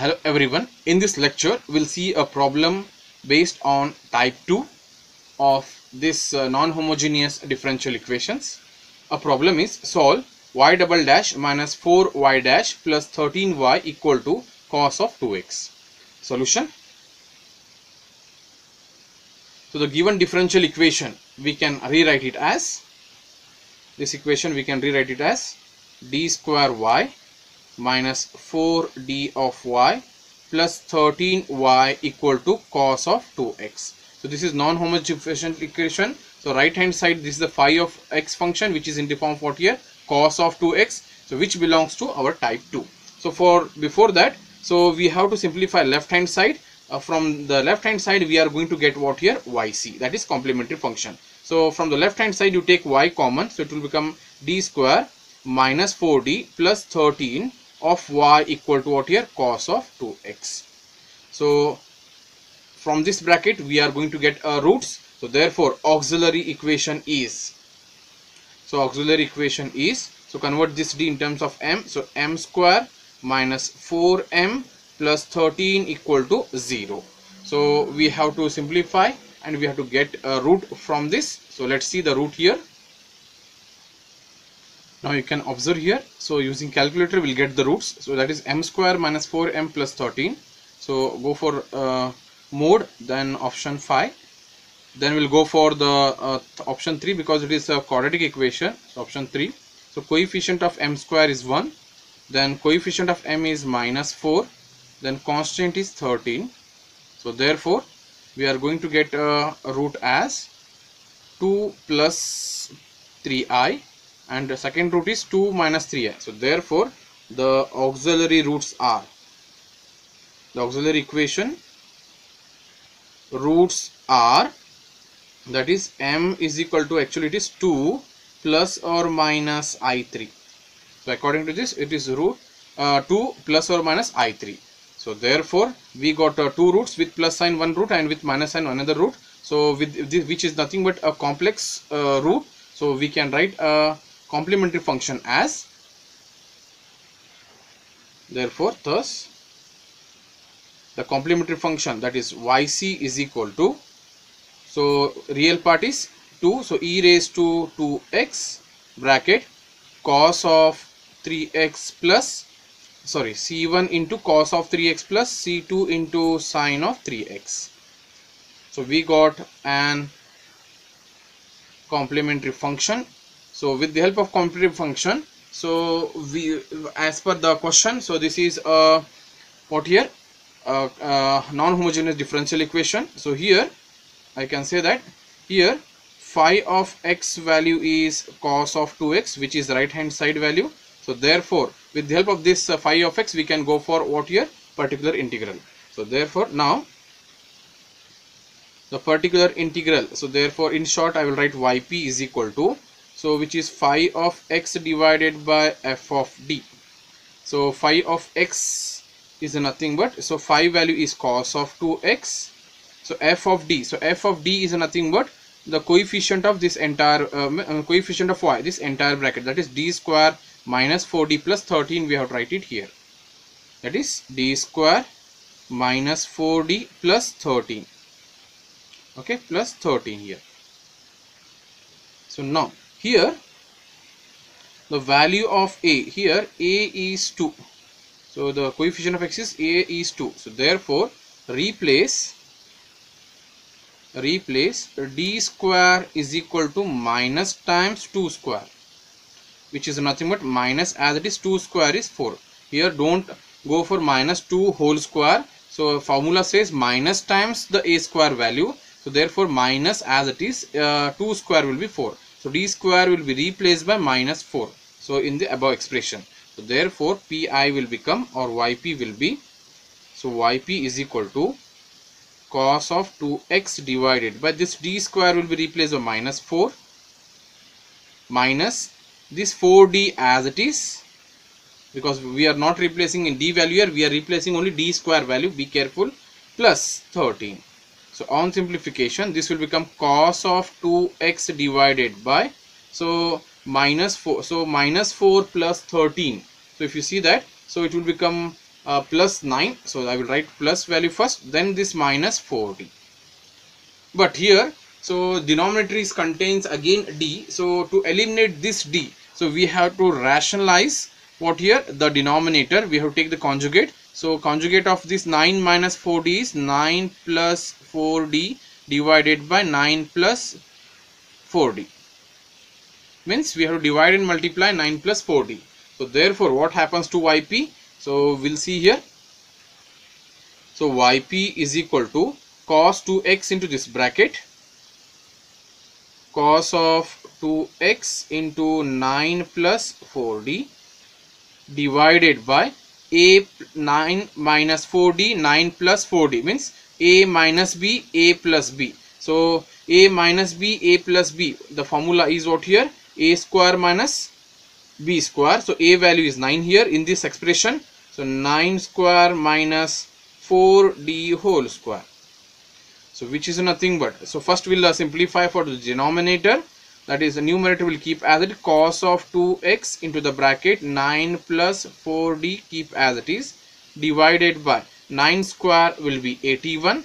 Hello everyone. In this lecture, we'll see a problem based on type 2 of this uh, non-homogeneous differential equations. A problem is solve y double dash minus 4y dash plus 13y equal to cos of 2x. Solution. So the given differential equation, we can rewrite it as, this equation we can rewrite it as d square y minus 4d of y plus 13y equal to cos of 2x. So this is non-homogeneous equation. So right hand side this is the phi of x function which is in the form of what here cos of 2x. So which belongs to our type 2. So for before that so we have to simplify left hand side. Uh, from the left hand side we are going to get what here yc that is complementary function. So from the left hand side you take y common so it will become d square minus 4d plus 13 of y equal to what here? Cos of 2x so from this bracket we are going to get uh, roots. So therefore auxiliary equation is so auxiliary equation is so convert this d in terms of m. So m square minus 4m plus 13 equal to 0 so we have to simplify and we have to get a root from this. So let's see the root here now you can observe here. So using calculator we'll get the roots. So that is m square minus 4m plus 13 so go for uh, mode then option 5 then we'll go for the uh, option 3 because it is a quadratic equation. So option 3 so coefficient of m square is 1 then coefficient of m is minus 4 then constant is 13 so therefore we are going to get a root as 2 plus 3i and the second root is 2 minus 3i. So therefore the auxiliary roots are the auxiliary equation roots are that is m is equal to actually it is 2 plus or minus i3. So according to this it is root uh, 2 plus or minus i3. So therefore we got uh, two roots with plus sign one root and with minus sign another root. So with this which is nothing but a complex uh, root. So we can write a complementary function as therefore thus the complementary function that is yc is equal to so real part is 2 so e raised to 2x bracket cos of 3x plus sorry c1 into cos of 3x plus c2 into sine of 3x so we got an complementary function so with the help of complementary function so we as per the question so this is a what here? A, a non-homogeneous differential equation. So here i can say that here phi of x value is cos of 2x which is right hand side value. So therefore with the help of this uh, phi of x we can go for what here? Particular integral. So therefore now the particular integral. So therefore in short i will write yp is equal to so which is phi of x divided by f of d. So phi of x is nothing but so phi value is cos of 2x so f of d. So f of d is nothing but the coefficient of this entire um, coefficient of y this entire bracket. That is d square minus 4d plus 13 we have to write it here. That is d square minus 4d plus 13 okay plus 13 here. So now here the value of a here a is 2 so the coefficient of x is a is 2 so therefore replace replace d square is equal to minus times 2 square which is nothing but minus as it is 2 square is 4 here don't go for minus 2 whole square. So formula says minus times the a square value. So therefore minus as it is uh, 2 square will be 4 so d square will be replaced by minus 4 so in the above expression. So therefore pi will become or yp will be. So yp is equal to cos of 2x divided by this d square will be replaced by minus 4 minus this 4d as it is. Because we are not replacing in d value here we are replacing only d square value. Be careful. Plus 13 so on simplification this will become cos of 2x divided by so minus 4 so minus 4 plus 13 so if you see that so it will become uh, plus 9 so I will write plus value first then this minus 4d but here so denominator is contains again d. So to eliminate this d so we have to rationalize what here the denominator. We have to take the conjugate so conjugate of this 9 minus 4d is 9 plus 4d divided by 9 plus 4d means we have to divide and multiply 9 plus 4d so therefore what happens to yp so we'll see here. So yp is equal to cos 2x into this bracket. Cos of 2x into 9 plus 4d divided by a 9 minus 4d 9 plus 4d means a minus b a plus b. So a minus b a plus b the formula is what here? A square minus b square. So a value is 9 here in this expression. So 9 square minus 4d whole square. So which is nothing but so first we'll uh, simplify for the denominator that is the numerator will keep as it cos of 2x into the bracket 9 plus 4d keep as it is. Divided by 9 square will be 81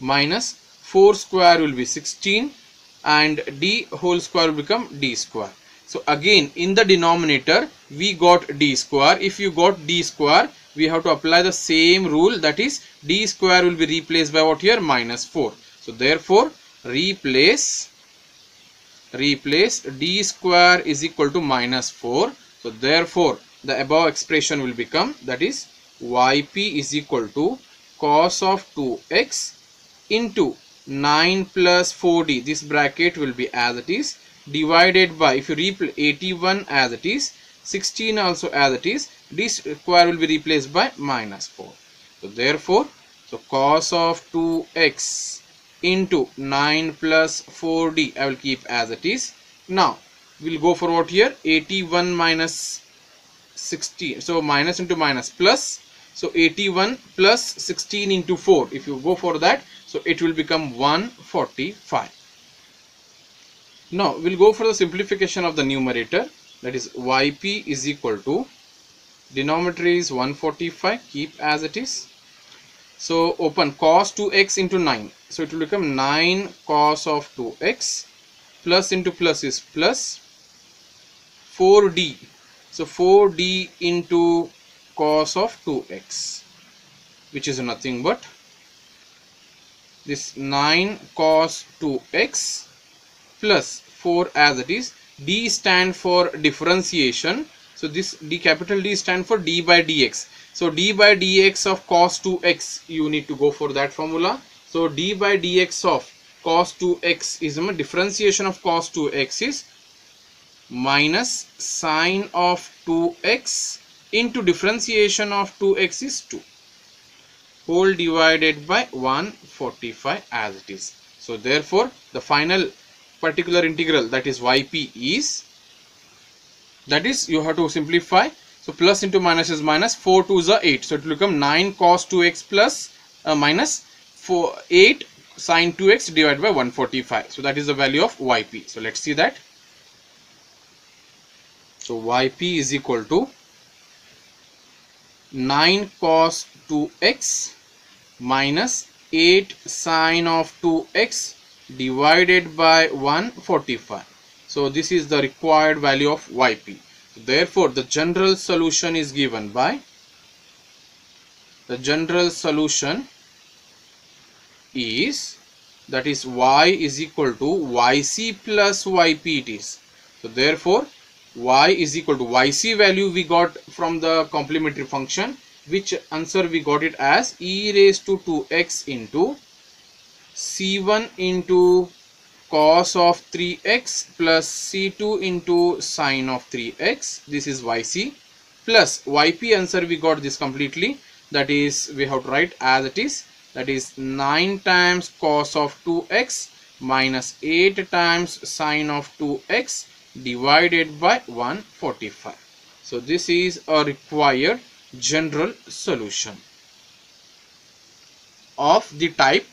minus 4 square will be 16 and d whole square will become d square. So again in the denominator we got d square. If you got d square we have to apply the same rule. That is d square will be replaced by what here? Minus 4 so therefore replace replace d square is equal to minus 4 so therefore the above expression will become that is yp is equal to cos of 2x into 9 plus 4d this bracket will be as it is divided by if you replace 81 as it is 16 also as it is this square will be replaced by minus 4 so therefore so cos of 2x into 9 plus 4d I will keep as it is. Now we'll go for what here? 81 minus 16 so minus into minus plus. So 81 plus 16 into 4 if you go for that so it will become 145 now we'll go for the simplification of the numerator. That is yp is equal to denominator is 145 keep as it is so open cos 2x into 9 so it will become 9 cos of 2x plus into plus is plus 4d so 4d into cos of 2x which is nothing but this 9 cos 2x plus 4 as it is. D stand for differentiation so this d capital d stand for d by dx so d by dx of cos 2x you need to go for that formula. So d by dx of cos 2x is a differentiation of cos 2x is minus sine of 2x into differentiation of 2x is 2 whole divided by 145 as it is. So therefore the final particular integral that is yp is that is you have to simplify. So plus into minus is minus 4 to the 8 so it will become 9 cos 2x plus uh, minus 4 8 sine 2x divided by 145 so that is the value of yp so let's see that. So yp is equal to 9 cos 2x minus 8 sine of 2x divided by 145 so this is the required value of yp therefore the general solution is given by the general solution is that is y is equal to yc plus yp it is. So therefore y is equal to yc value we got from the complementary function which answer we got it as e raised to 2x into c1 into cos of 3x plus c2 into sine of 3x this is yc plus yp answer we got this completely. That is we have to write as it is. That is 9 times cos of 2x minus 8 times sine of 2x divided by 145 so this is a required general solution of the type